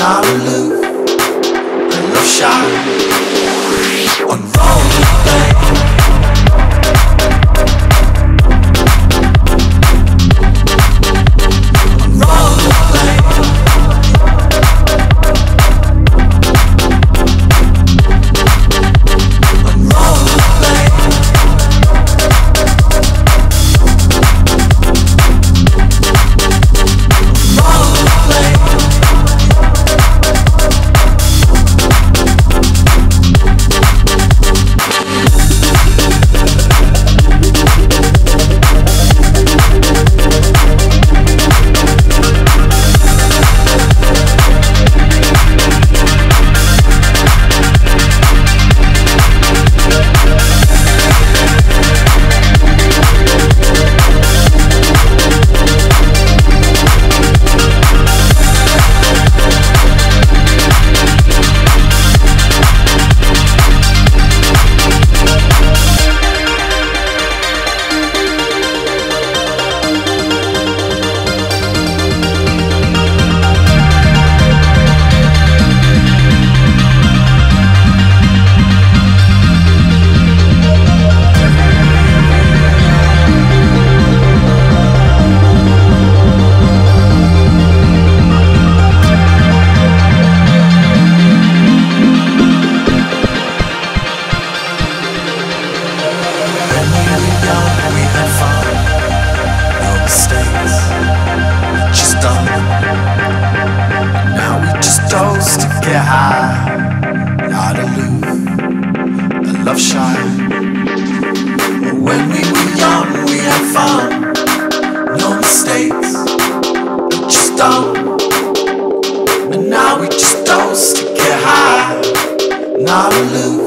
not aloof, and no shot. Unroll the bank. high, not aloof, the love shine. When we were young, we had fun, no mistakes, we just don't. And now we just don't stick it high, not aloof.